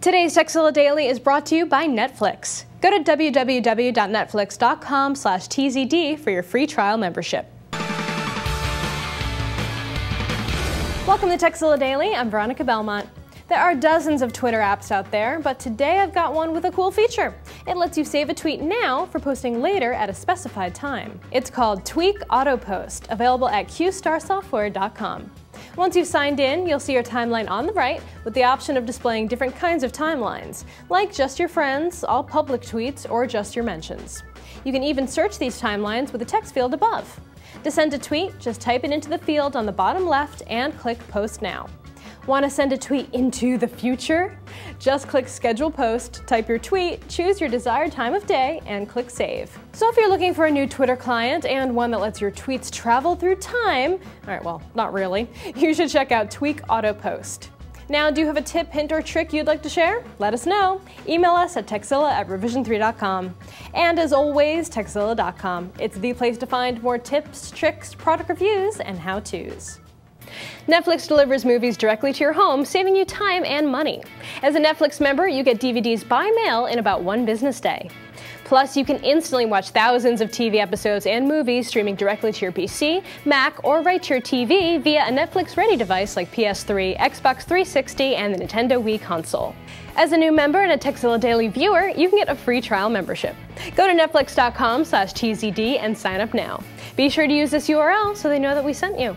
Today's Tekzilla Daily is brought to you by Netflix. Go to www.netflix.com slash tzd for your free trial membership. Welcome to Tekzilla Daily. I'm Veronica Belmont. There are dozens of Twitter apps out there, but today I've got one with a cool feature. It lets you save a tweet now for posting later at a specified time. It's called Tweek Auto Post, available at qstarsoftware.com. Once you've signed in, you'll see your timeline on the right with the option of displaying different kinds of timelines, like just your friends, all public tweets, or just your mentions. You can even search these timelines with the text field above. To send a tweet, just type it into the field on the bottom left and click Post Now. Want to send a tweet into the future? Just click Schedule Post, type your tweet, choose your desired time of day, and click Save. So if you're looking for a new Twitter client and one that lets your tweets travel through time, all right, well, not really, you should check out Tweek Auto Post. Now, do you have a tip, hint, or trick you'd like to share? Let us know. Email us at tekzilla at revision3.com. And as always, tekzilla.com. It's the place to find more tips, tricks, product reviews, and how-tos. Netflix delivers movies directly to your home, saving you time and money. As a Netflix member, you get DVDs by mail in about one business day. Plus, you can instantly watch thousands of TV episodes and movies streaming directly to your PC, Mac, or right to your TV via a Netflix ready device like PS3, Xbox 360, and the Nintendo Wii console. As a new member and a Tekzilla Daily viewer, you can get a free trial membership. Go to netflix.com slash tzd and sign up now. Be sure to use this URL so they know that we sent you.